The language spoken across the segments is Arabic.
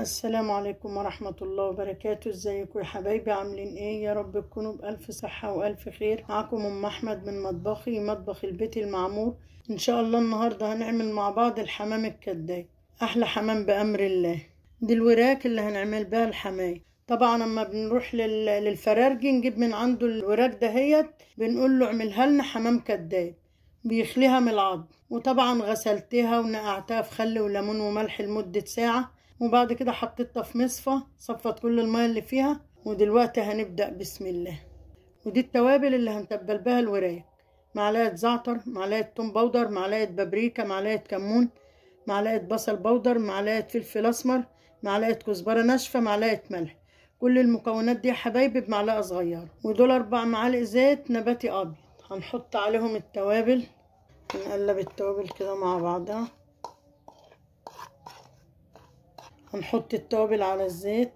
السلام عليكم ورحمة الله وبركاته. ازيكم يا حبايبي؟ عاملين إيه؟ يا رب تكونوا بألف صحة وألف خير. معاكم أم أحمد من مطبخي مطبخ البيت المعمور. إن شاء الله النهاردة هنعمل مع بعض الحمام الكداي. أحلى حمام بأمر الله. دي الوراك اللي هنعمل بها الحماية. طبعا أما بنروح لل... للفرارجي نجيب من عنده الوراك دهيت بنقول له اعملها لنا حمام كداب بيخليها من العظم. وطبعا غسلتها ونقعتها في خل وليمون وملح لمدة ساعة. وبعد كده حطيتها في مصفى صفت كل المية اللي فيها ودلوقتي هنبدأ بسم الله. ودي التوابل اللي هنتبل بها الوراك. معلقة زعتر معلقة توم بودر معلقة بابريكا معلقة كمون معلقة بصل بودر معلقة فلفل أسمر معلقة كزبرة ناشفة معلقة ملح. كل المكونات دي يا حبايبي بمعلقة صغيرة. ودول أربع معالق زيت نباتي أبيض. هنحط عليهم التوابل. نقلب التوابل كده مع بعضها. هنحط التوابل على الزيت.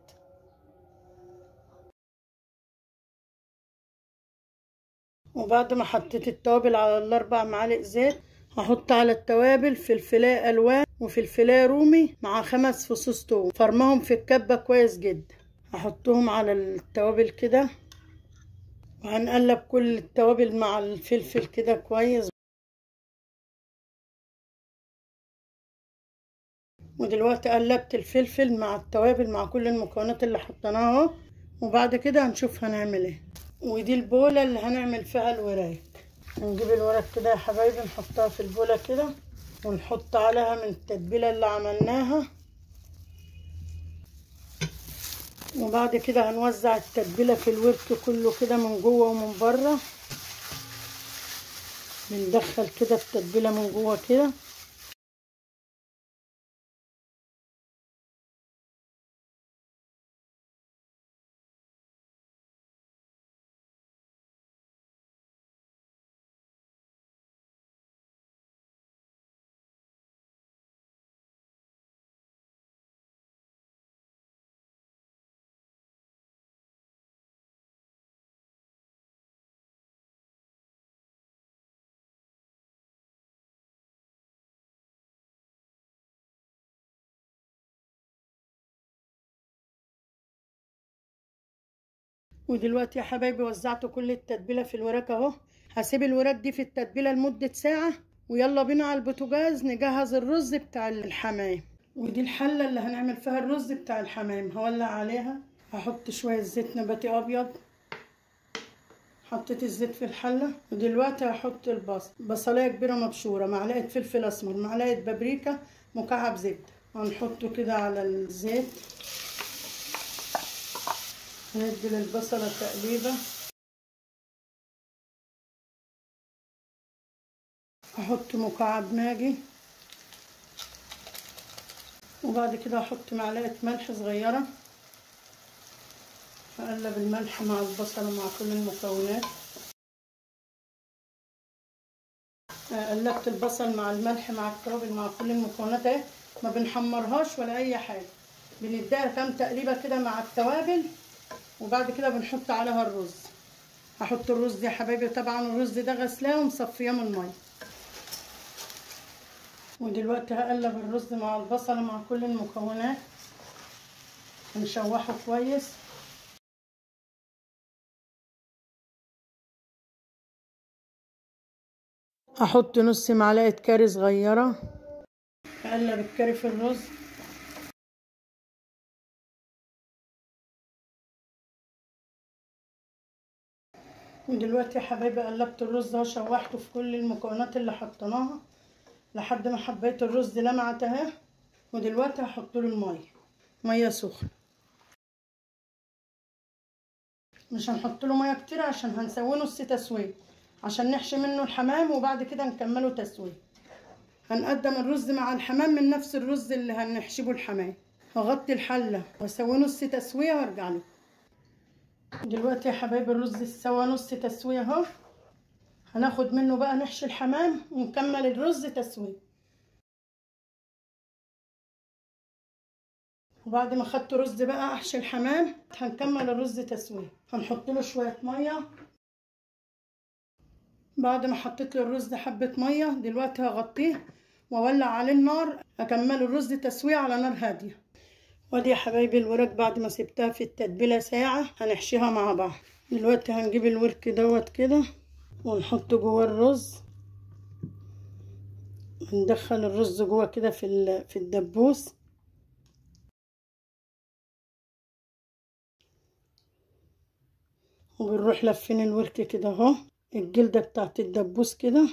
وبعد ما حطيت التوابل على الأربع معالق زيت هحط على التوابل فلفلاية ألوان وفلفلاية رومي مع خمس فصوص توم. فرمهم في الكبة كويس جدا. هحطهم على التوابل كده. وهنقلب كل التوابل مع الفلفل كده كويس. ودلوقتي قلبت الفلفل مع التوابل مع كل المكونات اللي حطيناها وبعد كده هنشوف هنعمل إيه. ودي البولة اللي هنعمل فيها الوراك. نجيب الوراك كده يا حبايبي نحطها في البولة كده ونحط عليها من التتبيلة اللي عملناها. وبعد كده هنوزع التتبيلة في الورك كله كده من جوه ومن بره. بندخل كده التتبيلة من جوه كده. ودلوقتي يا حبايبي وزعت كل التتبيلة في الوراك اهو. هسيب الوراك دي في التتبيلة لمدة ساعة ويلا بينا على البوتاجاز نجهز الرز بتاع الحمام. ودي الحلة اللي هنعمل فيها الرز بتاع الحمام. هولع عليها. هحط شوية زيت نباتي أبيض. حطيت الزيت في الحلة. ودلوقتي هحط البصل بصلاية كبيرة مبشورة معلقة فلفل أسمر معلقة بابريكا مكعب زبدة. هنحطه كده على الزيت. ندي للبصلة تقليبة. أحط مكعب ماجي. وبعد كده أحط معلقة ملح صغيرة. أقلب الملح مع البصل ومع كل المكونات. قلبت البصل مع الملح مع التوابل مع كل المكونات أهي. ما بنحمرهاش ولا أي حاجة. بنديها كام تقليبة كده مع التوابل. وبعد كده بنحط عليها الرز. هحط الرز يا حبايبي طبعا الرز ده غسلاه ومصفياه من الميه ودلوقتي هقلب الرز مع البصل مع كل المكونات. نشوحه كويس. أحط نص معلقة كاري صغيرة. اقلب الكاري في الرز. ودلوقتي يا حبايبي قلبت الرز اهو شوحته في كل المكونات اللي حطيناها لحد ما حبيت الرز لمعت اهي ودلوقتي هحط له المية مية سخنة. مش هنحط له مية كتير عشان هنسويه نص تسوية عشان نحشي منه الحمام وبعد كده نكمله تسوية. هنقدم الرز مع الحمام من نفس الرز اللي هنحشيه الحمام هغطي الحلة واسويه نص تسوية وارجع له. دلوقتي يا حبايبي الرز استوى نص تسوية اهو. هناخد منه بقى نحشي الحمام ونكمل الرز تسوية. وبعد ما خدت رز بقى احشي الحمام هنكمل الرز تسوية. هنحط له شوية مية. بعد ما حطيت للرز حبة مية دلوقتي هغطيه وأولع عليه النار أكمل الرز تسوية على نار هادية. وادي يا حبايبي الورك بعد ما سبتها في التتبيلة ساعة هنحشيها مع بعض. دلوقتي هنجيب الورك دوت كده ونحطه جوه الرز. ندخل الرز جوه كده في في الدبوس. وبنروح لفين الورك كده اهو. الجلدة بتاعت الدبوس كده.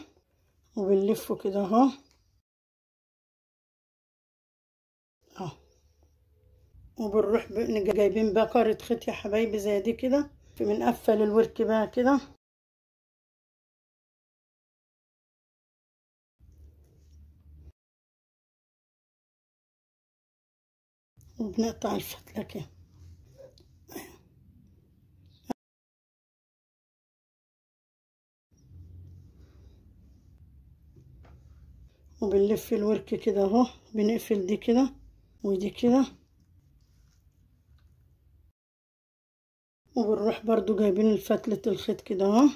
وبنلفه كده اهو. وبنروح جايبين بكرة خيط يا حبايبي زي دي كده. بنقفل الورك بقى كده. وبنقطع الفتلة كده. وبنلف الورك كده اهو. بنقفل دي كده ودي كده. وبنروح برضو جايبين الفتلة الخيط كده اهو.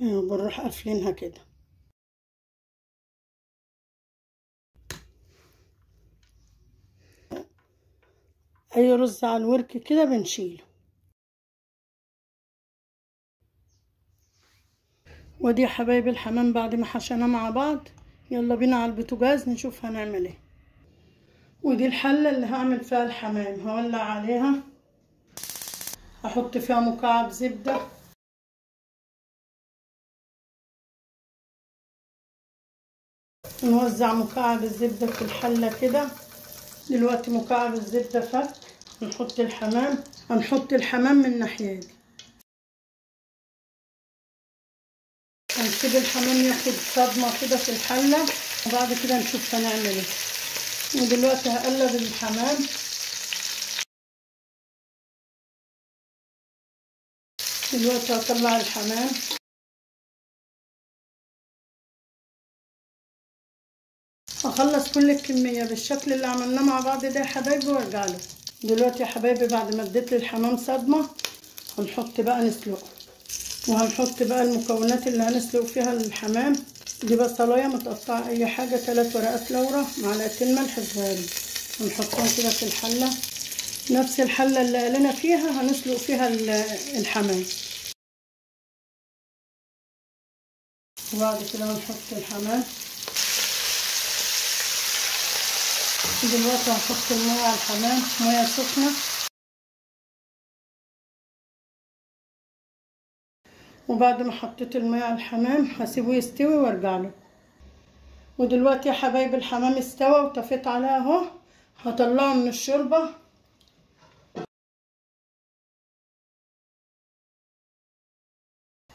وبنروح قافلينها كده. اي رز على الورك كده بنشيله. ودي يا حبايبي الحمام بعد ما حشيناه مع بعض. يلا بينا على البوتاجاز نشوف هنعمل إيه. ودي الحلة اللي هعمل فيها الحمام. هولع عليها. أحط فيها مكعب زبدة. نوزع مكعب الزبدة في الحلة كده. دلوقتي مكعب الزبدة فك. نحط الحمام. هنحط الحمام من الناحية دي. هنسيب الحمام ياخد صدمة كده في الحلة. وبعد كده نشوف هنعمل إيه. ودلوقتي هقلب الحمام. دلوقتي هطلع الحمام. هخلص كل الكمية بالشكل اللي عملناه مع بعض ده يا حبايبي وارجع له. دلوقتي يا حبايبي بعد ما اديت للحمام صدمة هنحط بقى نسلقه. وهنحط بقى المكونات اللي هنسلق فيها الحمام. دي بصلايه متقطعة أي حاجة ثلاث ورقات لورا معلقتين ملح صغيرين هنحطهم كده في الحلة. نفس الحلة اللي قالنا فيها هنسلق فيها الحمام. وبعد كده هنحط الحمام. دلوقتي هنحط المية على الحمام. مية سخنة. وبعد ما حطيت المية على الحمام هسيبه يستوي وارجع له ودلوقتي يا حبايبي الحمام استوى وطفيت عليه اهو. هطلعه من الشوربة.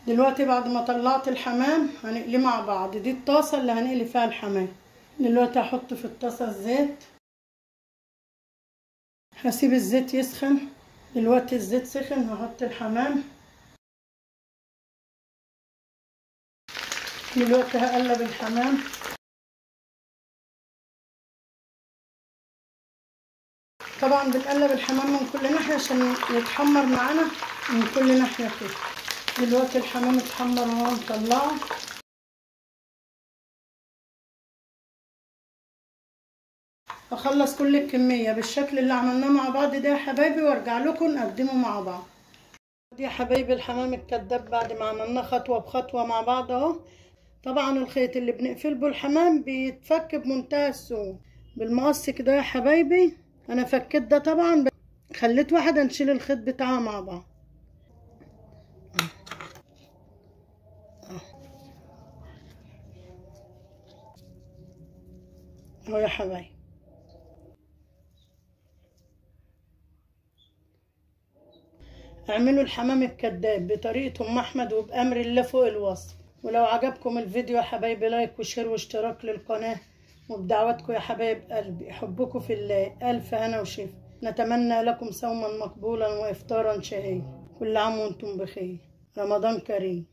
دلوقتي بعد ما طلعت الحمام هنقليه مع بعض. دي الطاسة اللي هنقلي فيها الحمام. دلوقتي هحط في الطاسة الزيت. هسيب الزيت يسخن. دلوقتي الزيت سخن هحط الحمام. دلوقتي هقلب الحمام طبعا بنقلب الحمام من كل ناحية عشان يتحمر معانا من كل ناحية كده دلوقتي الحمام اتحمر اهو نطلعه أخلص كل الكمية بالشكل اللي عملناه مع بعض ده يا حبايبي وأرجع لكم نقدمه مع بعض. دي يا حبايبي الحمام الكداب بعد ما عملناه خطوة بخطوة مع بعض أهو. طبعا الخيط اللي بنقفل بيه الحمام بيتفك بمنتهى السهولة بالمقص كده يا حبايبي أنا فكيت ده طبعا خليت واحدة نشيل الخيط بتاعها مع بعض. أهو يا حبايبي. اعملوا الحمام الكداب بطريقة ام أحمد وبأمر الله فوق الوصف. ولو عجبكم الفيديو يا حبايبي like و share واشتراك للقناة. وبدعواتكم يا حبايب قلبي احبكم في الله الف هنا وشفا نتمنى لكم صوما مقبولا وإفطارا شهيا. كل عام وأنتم بخير. رمضان كريم.